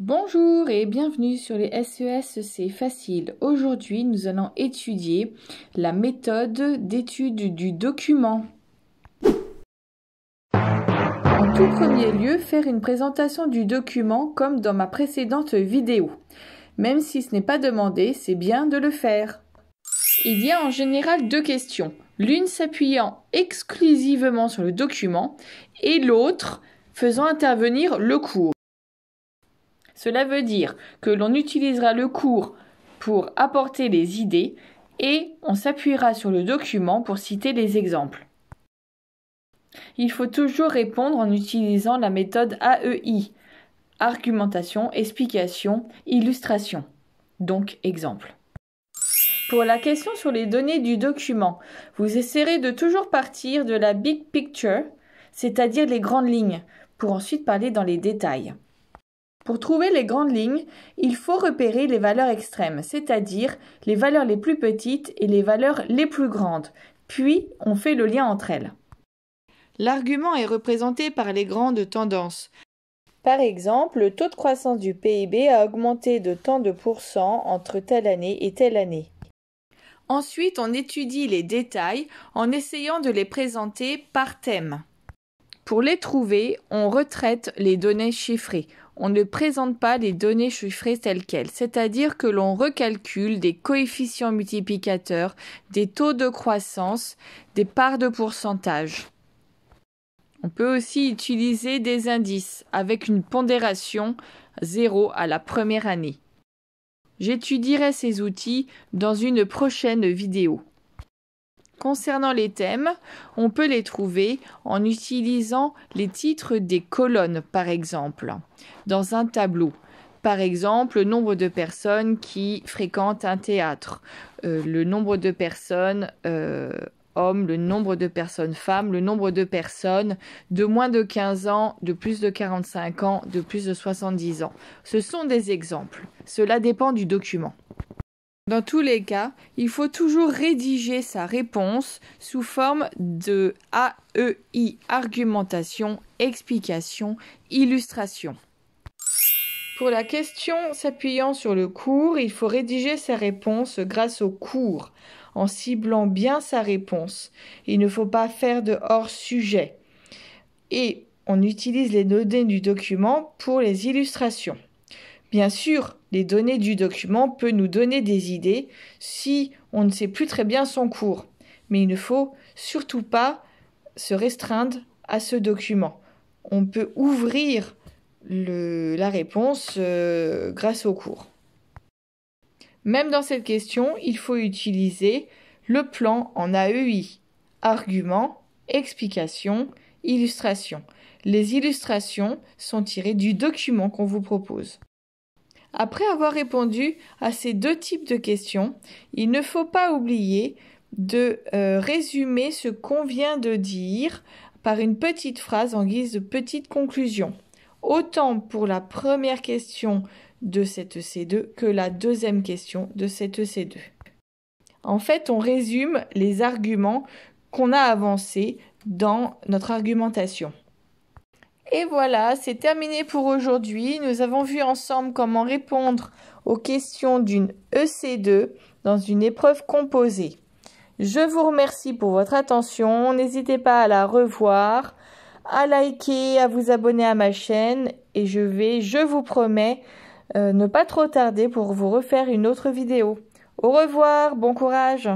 Bonjour et bienvenue sur les SES, c'est facile. Aujourd'hui, nous allons étudier la méthode d'étude du document. En tout premier lieu, faire une présentation du document comme dans ma précédente vidéo. Même si ce n'est pas demandé, c'est bien de le faire. Il y a en général deux questions, l'une s'appuyant exclusivement sur le document et l'autre faisant intervenir le cours. Cela veut dire que l'on utilisera le cours pour apporter les idées et on s'appuiera sur le document pour citer les exemples. Il faut toujours répondre en utilisant la méthode AEI argumentation, explication, illustration. Donc exemple. Pour la question sur les données du document, vous essaierez de toujours partir de la big picture, c'est-à-dire les grandes lignes, pour ensuite parler dans les détails. Pour trouver les grandes lignes, il faut repérer les valeurs extrêmes, c'est-à-dire les valeurs les plus petites et les valeurs les plus grandes, puis on fait le lien entre elles. L'argument est représenté par les grandes tendances. Par exemple, le taux de croissance du PIB a augmenté de tant de pourcents entre telle année et telle année. Ensuite, on étudie les détails en essayant de les présenter par thème. Pour les trouver, on retraite les données chiffrées. On ne présente pas les données chiffrées telles quelles, c'est-à-dire que l'on recalcule des coefficients multiplicateurs, des taux de croissance, des parts de pourcentage. On peut aussi utiliser des indices avec une pondération 0 à la première année. J'étudierai ces outils dans une prochaine vidéo. Concernant les thèmes, on peut les trouver en utilisant les titres des colonnes, par exemple, dans un tableau. Par exemple, le nombre de personnes qui fréquentent un théâtre, euh, le nombre de personnes euh, hommes, le nombre de personnes femmes, le nombre de personnes de moins de 15 ans, de plus de 45 ans, de plus de 70 ans. Ce sont des exemples. Cela dépend du document. Dans tous les cas, il faut toujours rédiger sa réponse sous forme de AEI argumentation, explication, illustration. Pour la question s'appuyant sur le cours, il faut rédiger sa réponse grâce au cours en ciblant bien sa réponse. Il ne faut pas faire de hors-sujet. Et on utilise les données du document pour les illustrations. Bien sûr, les données du document peuvent nous donner des idées si on ne sait plus très bien son cours. Mais il ne faut surtout pas se restreindre à ce document. On peut ouvrir la réponse euh, grâce au cours. Même dans cette question, il faut utiliser le plan en AEI. Argument, explication, illustration. Les illustrations sont tirées du document qu'on vous propose. Après avoir répondu à ces deux types de questions, il ne faut pas oublier de euh, résumer ce qu'on vient de dire par une petite phrase en guise de petite conclusion. Autant pour la première question de cette C2 que la deuxième question de cette C2. En fait, on résume les arguments qu'on a avancés dans notre argumentation. Et voilà, c'est terminé pour aujourd'hui. Nous avons vu ensemble comment répondre aux questions d'une EC2 dans une épreuve composée. Je vous remercie pour votre attention. N'hésitez pas à la revoir, à liker, à vous abonner à ma chaîne et je vais, je vous promets, euh, ne pas trop tarder pour vous refaire une autre vidéo. Au revoir, bon courage